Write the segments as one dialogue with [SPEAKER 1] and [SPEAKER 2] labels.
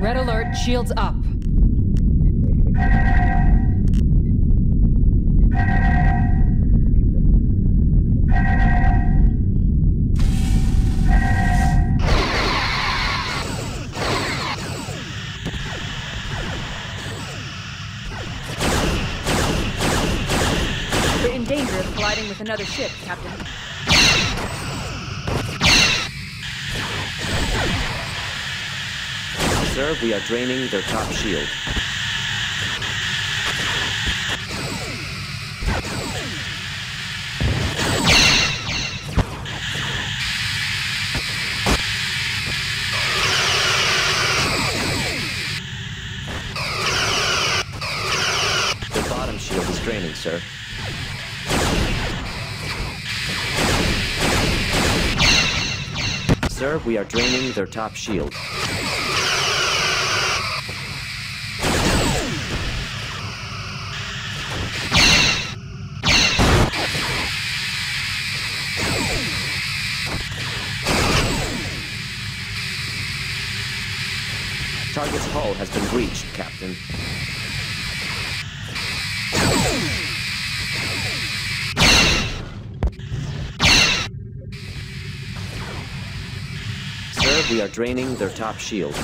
[SPEAKER 1] Red alert, shields up. We're in danger of colliding with another ship, Captain.
[SPEAKER 2] Sir, we are draining their top shield. The bottom shield is draining, sir. Sir, we are draining their top shield. Target's hull has been breached, Captain. Sir, we are draining their top shield.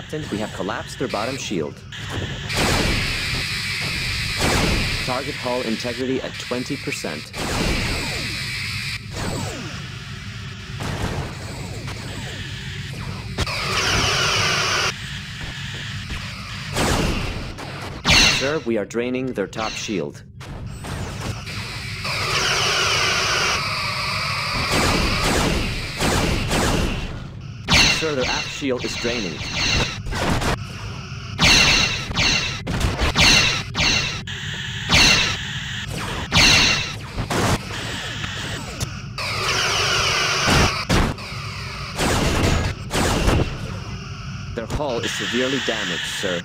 [SPEAKER 2] Captain, we have collapsed their bottom shield. Target hull integrity at 20%. Sir, we are draining their top shield. Sir, their aft shield is draining. Their hull is severely damaged, sir.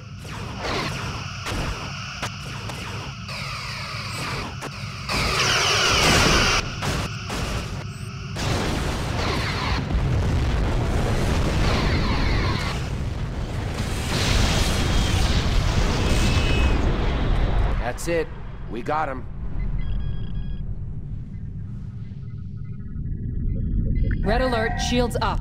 [SPEAKER 3] That's it. We got him.
[SPEAKER 1] Red alert, shields up.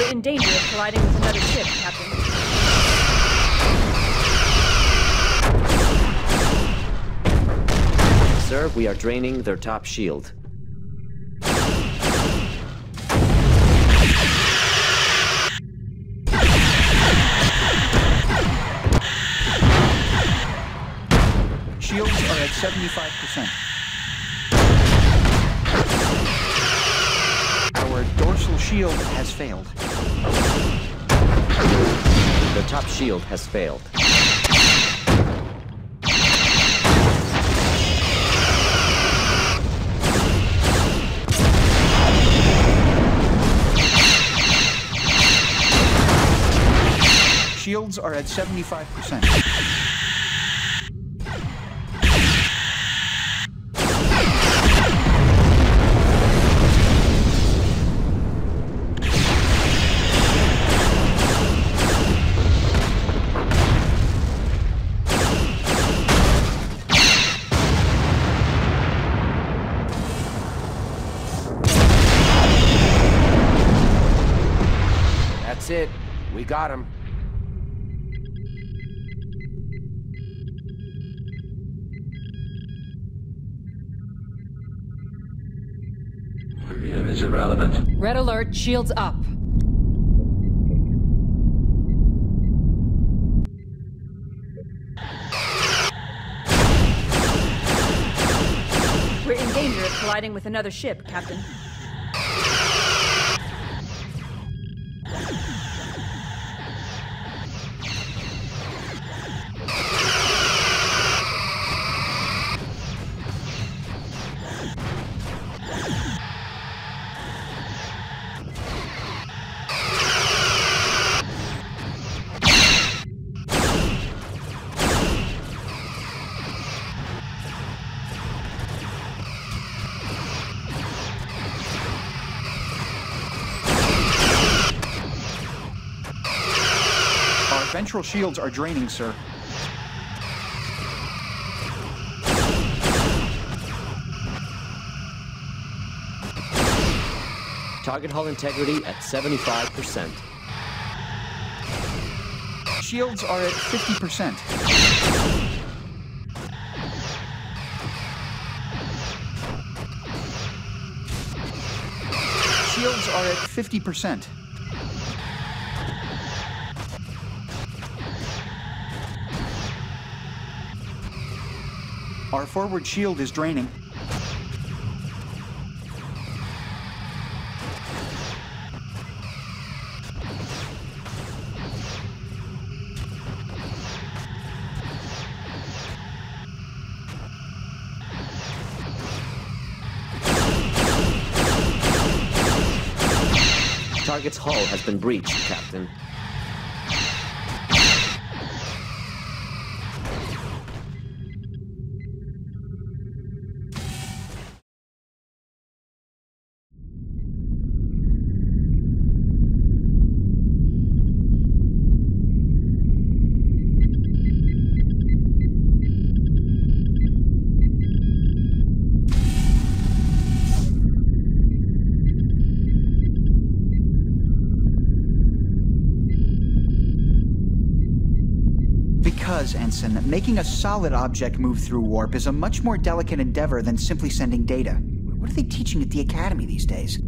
[SPEAKER 1] We're in danger of colliding with another ship, Captain.
[SPEAKER 2] Sir, we are draining their top shield.
[SPEAKER 4] Shields are at 75%. Our dorsal shield has failed.
[SPEAKER 2] The top shield has failed.
[SPEAKER 4] Shields are at 75%.
[SPEAKER 3] That's it. We got him.
[SPEAKER 5] Freedom is irrelevant.
[SPEAKER 1] Red alert, shields up. We're in danger of colliding with another ship, Captain.
[SPEAKER 4] Ventral shields are draining, sir.
[SPEAKER 2] Target hull integrity at 75%.
[SPEAKER 4] Shields are at 50%. Shields are at 50%. Our forward shield is draining.
[SPEAKER 2] Target's hull has been breached, Captain.
[SPEAKER 4] Because, Ensign, making a solid object move through warp is a much more delicate endeavor than simply sending data. What are they teaching at the Academy these days?